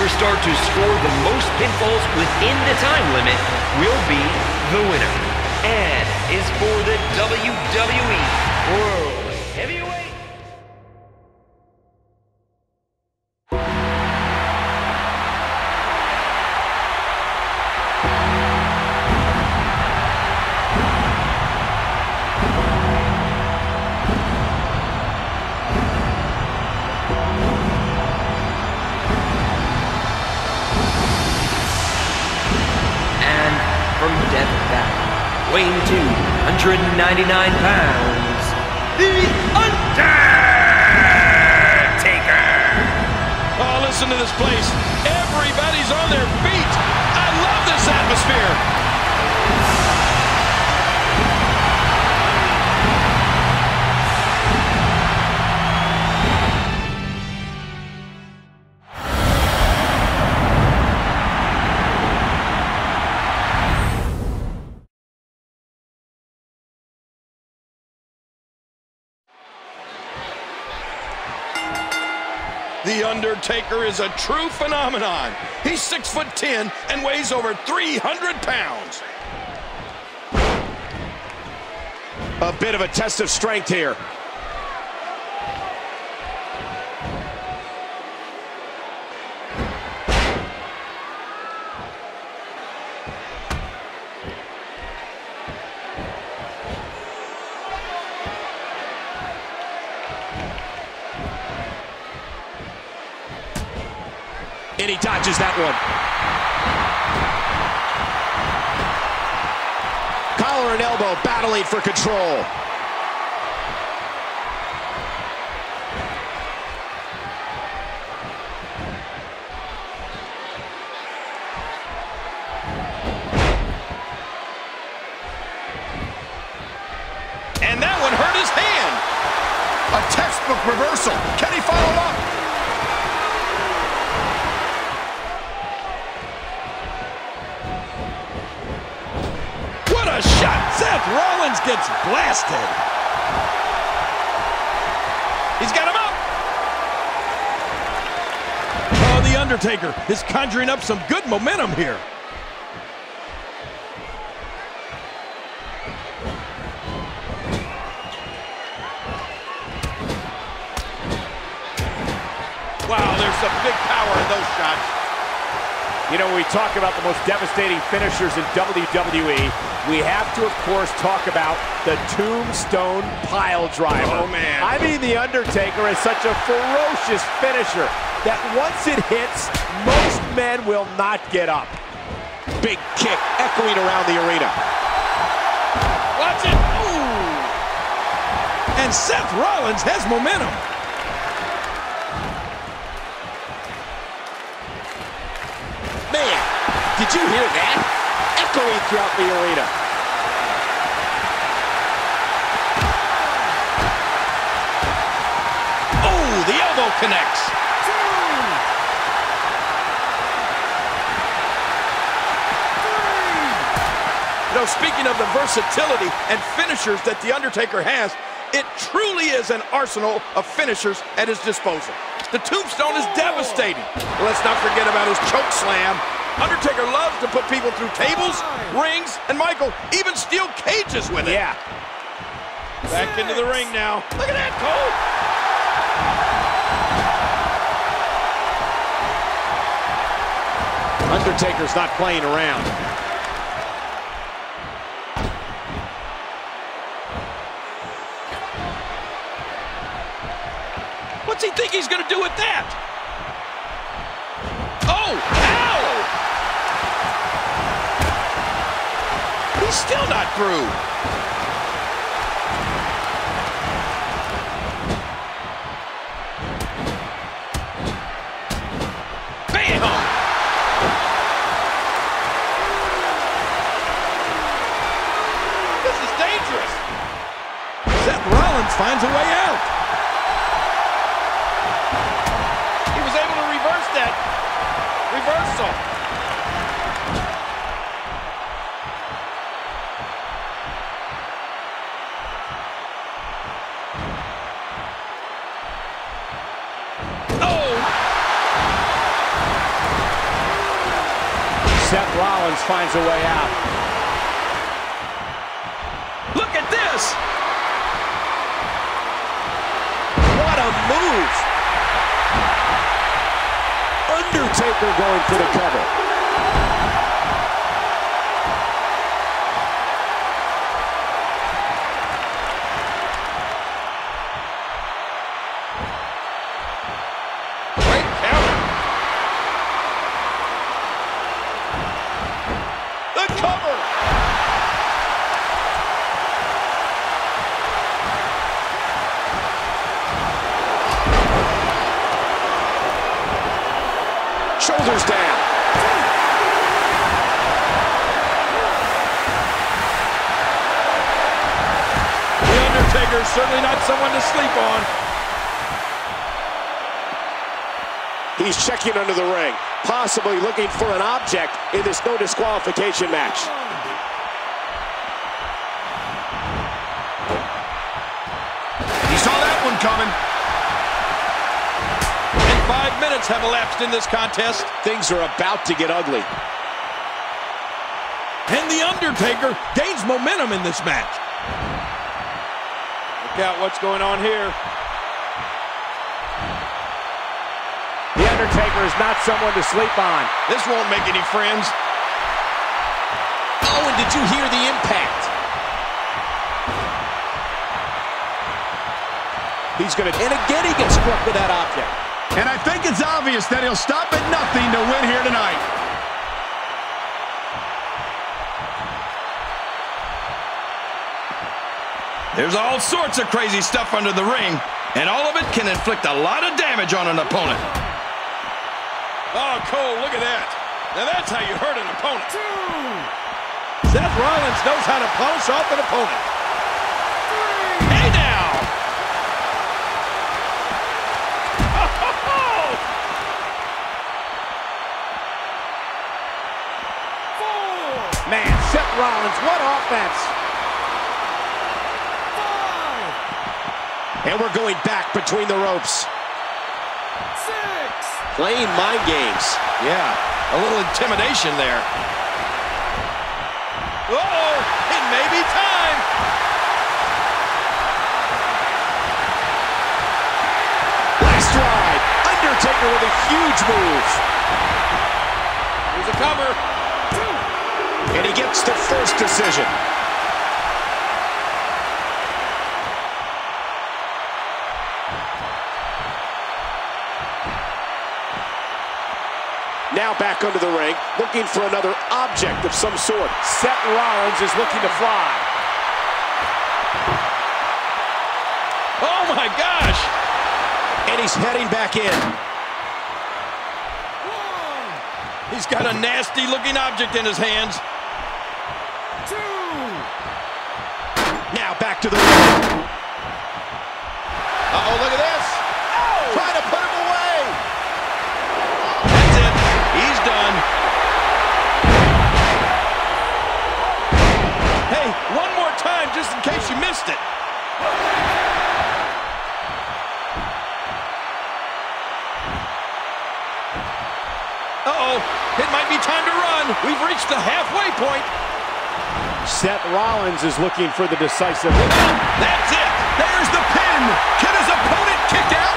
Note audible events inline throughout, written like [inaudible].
superstar to score the most pinfalls within the time limit will be the winner. And is for the WWE World 299 pounds, The Undertaker! Oh, listen to this place. Undertaker is a true phenomenon. He's six foot ten and weighs over 300 pounds. A bit of a test of strength here. Dodges that one. Collar and elbow battling for control. Gets blasted. He's got him up. Oh, The Undertaker is conjuring up some good momentum here. Wow, there's some big power in those shots. You know, when we talk about the most devastating finishers in WWE, we have to, of course, talk about the Tombstone Piledriver. Oh, man. I mean, The Undertaker is such a ferocious finisher that once it hits, most men will not get up. Big kick echoing around the arena. Watch it. Ooh. And Seth Rollins has momentum. Man, did you hear that? Echoing throughout the arena. Connects. You know, speaking of the versatility and finishers that The Undertaker has, it truly is an arsenal of finishers at his disposal. The tombstone is devastating. Let's not forget about his choke slam. Undertaker loves to put people through tables, rings, and Michael, even steel cages with it. Yeah. Back into the ring now. Look at that, Cole. Undertaker's not playing around. What's he think he's going to do with that? Oh, ow! He's still not through. Edwards finds a way out. He was able to reverse that reversal. Oh! Seth Rollins finds a way out. Look at this! Undertaker going for the cover. Someone to sleep on. He's checking under the ring, possibly looking for an object in this no disqualification match. He saw that one coming. And five minutes have elapsed in this contest. Things are about to get ugly. And The Undertaker gains momentum in this match. Look out what's going on here. The Undertaker is not someone to sleep on. This won't make any friends. Oh, and did you hear the impact? He's gonna, and again he gets struck with that object. And I think it's obvious that he'll stop at nothing to win here tonight. There's all sorts of crazy stuff under the ring, and all of it can inflict a lot of damage on an opponent. Oh, Cole, look at that. Now that's how you hurt an opponent. Two. Seth Rollins knows how to polish off an opponent. Three. Hey now! [laughs] Four. Man, Seth Rollins, what offense! And we're going back between the ropes. Six. Playing mind games. Yeah, a little intimidation there. Uh-oh, it may be time. Last ride. Undertaker with a huge move. Here's a cover. And he gets the first decision. Now back under the ring, looking for another object of some sort. Seth Rollins is looking to fly. Oh my gosh! And he's heading back in. He's got a nasty looking object in his hands. Now back to the ring. Uh-oh, look at this. Missed it. Uh-oh, it might be time to run. We've reached the halfway point. Seth Rollins is looking for the decisive. That's it. There's the pin. Can his opponent kick out?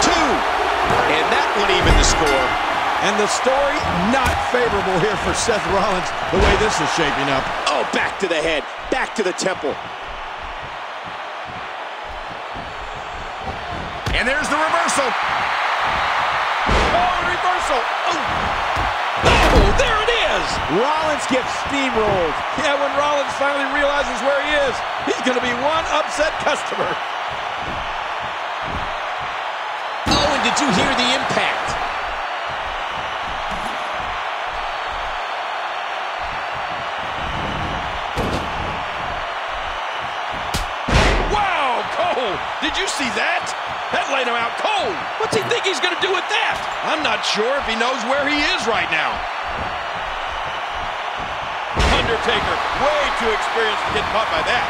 Two. And that one even the score. And the story not favorable here for Seth Rollins, the way this is shaping up. Oh, back to the head. Back to the temple. And there's the reversal. Oh, reversal. Oh. oh, there it is. Rollins gets steamrolled. Yeah, when Rollins finally realizes where he is, he's going to be one upset customer. Oh, and did you hear the impact? Did you see that? That laid him out cold. What's he think he's going to do with that? I'm not sure if he knows where he is right now. Undertaker, way too experienced to get caught by that.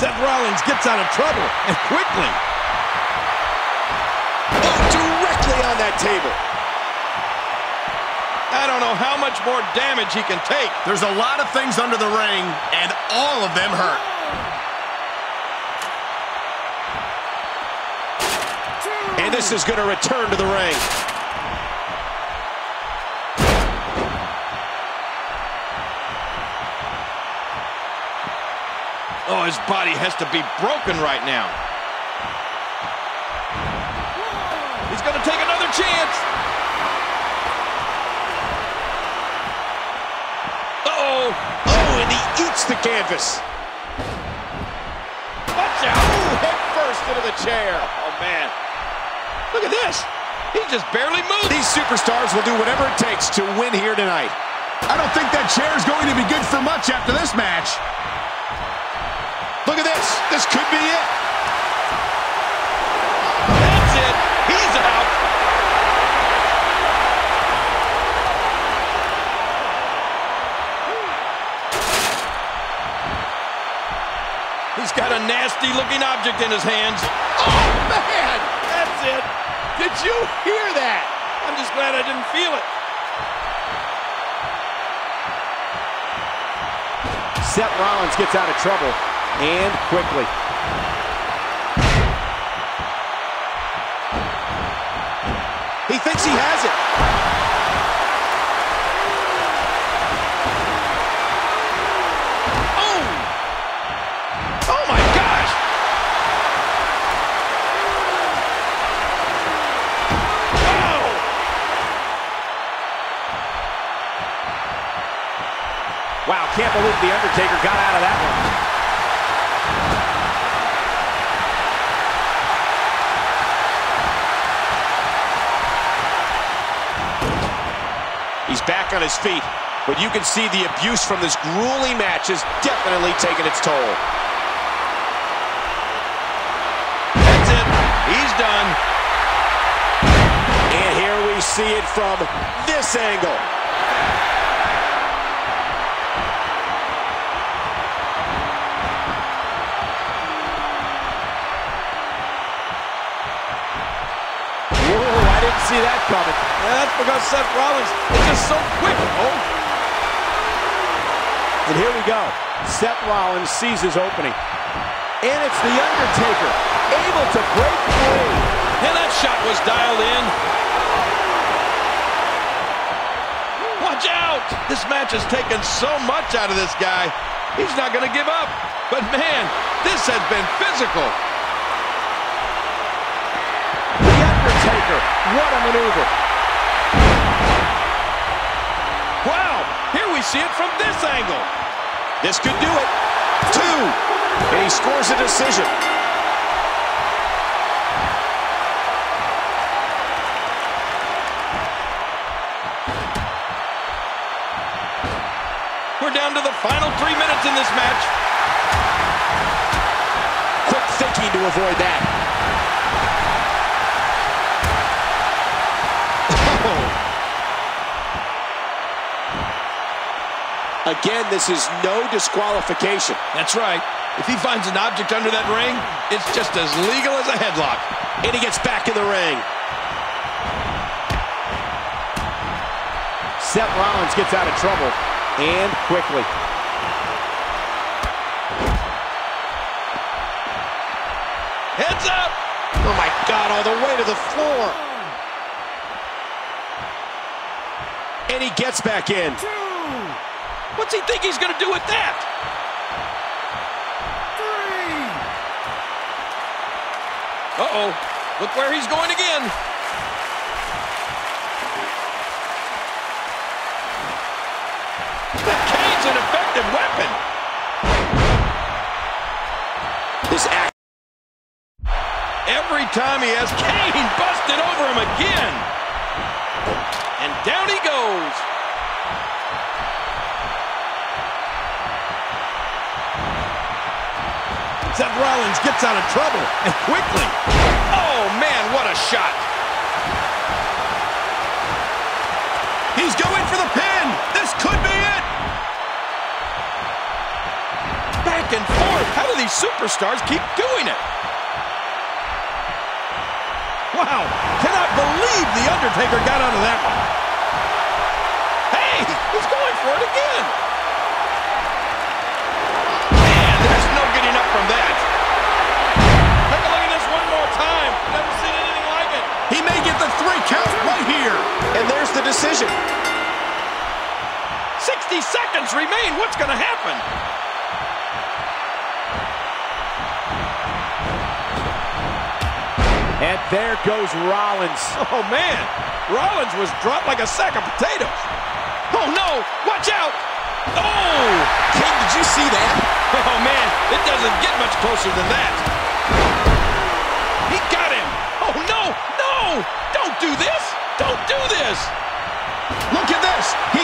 Seth Rollins gets out of trouble, and quickly. Oh, directly on that table. I don't know how much more damage he can take. There's a lot of things under the ring, and all of them hurt. And this is going to return to the ring. Oh, his body has to be broken right now. The canvas. Watch out. Ooh, head first into the chair. Oh, man. Look at this. He just barely moved. These superstars will do whatever it takes to win here tonight. I don't think that chair is going to be good for much after this match. Look at this. This could be it. Got a nasty looking object in his hands. Oh, man. That's it. Did you hear that? I'm just glad I didn't feel it. Seth Rollins gets out of trouble, and quickly. He thinks he has it. Wow, can't believe The Undertaker got out of that one. He's back on his feet, but you can see the abuse from this grueling match has definitely taken its toll. That's it. He's done. And here we see it from this angle. See that coming. Yeah, that's because Seth Rollins is just so quick. Oh, And here we go. Seth Rollins sees his opening. And it's The Undertaker, able to break free. and that shot was dialed in. Watch out! This match has taken so much out of this guy. He's not going to give up. But man, this has been physical. Undertaker, what a maneuver. Wow! Here we see it from this angle. This could do it. Two. And he scores a decision. We're down to the final three minutes in this match. Quick thinking to avoid that. Again, this is no disqualification. That's right. If he finds an object under that ring, it's just as legal as a headlock. And he gets back in the ring. Seth Rollins gets out of trouble, and quickly. Heads up! Oh my God, all the way to the floor. And he gets back in. What's he think he's going to do with that? Three. Uh-oh. Look where he's going again. The cane's an effective weapon. Seth Rollins gets out of trouble, and quickly. Oh, man, what a shot. He's going for the pin. This could be it. Back and forth. How do these superstars keep doing it? Wow. Cannot believe The Undertaker got out of that one. Hey, he's going for it again. Decision. 60 seconds remain. What's going to happen? And there goes Rollins. Oh, man. Rollins was dropped like a sack of potatoes. Oh, no. Watch out. Oh. King, did you see that? Oh, man. It doesn't get much closer than that. He got him. Oh, no. No. Don't do this. Don't do this.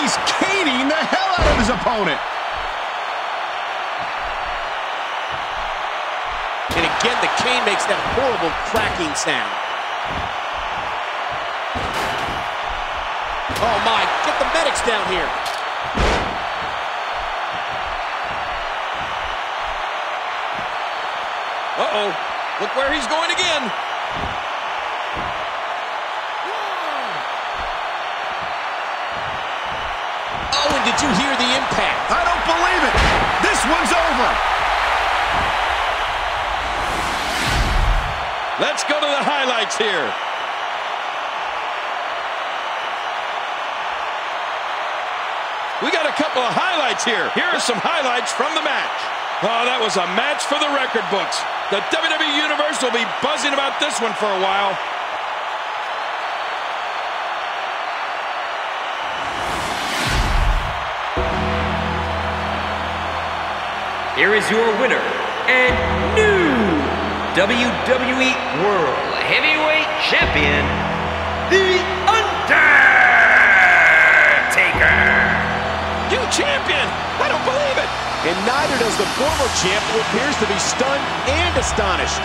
He's caning the hell out of his opponent. And again, the cane makes that horrible cracking sound. Oh, my. Get the medics down here. Uh-oh. Look where he's going again. Did you hear the impact? I don't believe it. This one's over. Let's go to the highlights here. We got a couple of highlights here. Here are some highlights from the match. Oh, that was a match for the record books. The WWE Universe will be buzzing about this one for a while. Here is your winner and new WWE World Heavyweight Champion, The Undertaker. You champion! I don't believe it! And neither does the former champ, who appears to be stunned and astonished.